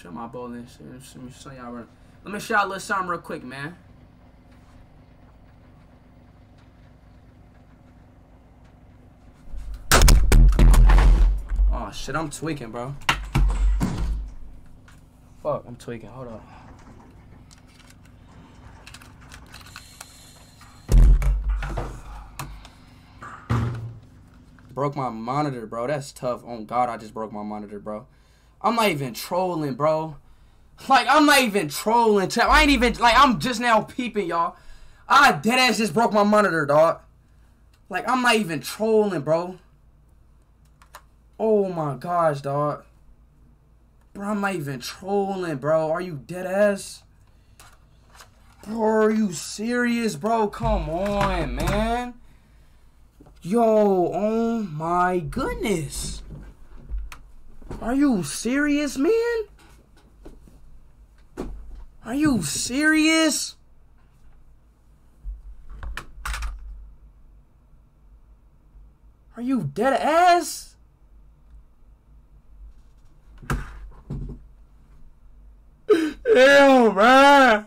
Show my bowling. Let me show y'all. Let me show a little something real quick, man. Oh shit, I'm tweaking, bro. Fuck, I'm tweaking. Hold up. Broke my monitor, bro. That's tough. Oh God, I just broke my monitor, bro. I'm not even trolling, bro. Like I'm not even trolling. I ain't even like I'm just now peeping, y'all. I dead ass just broke my monitor, dog. Like I'm not even trolling, bro. Oh my gosh, dog. Bro, I'm not even trolling, bro. Are you dead ass? Bro, are you serious, bro? Come on, man. Yo, oh my goodness. Are you serious, man? Are you serious? Are you dead ass? Ew, man.